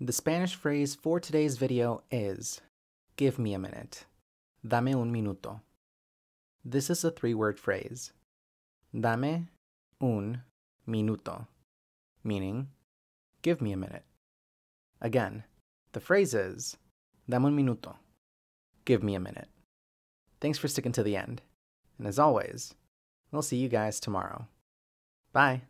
The Spanish phrase for today's video is give me a minute. Dame un minuto. This is a three word phrase. Dame un minuto, meaning give me a minute. Again, the phrase is dame un minuto. Give me a minute. Thanks for sticking to the end. And as always, we'll see you guys tomorrow. Bye.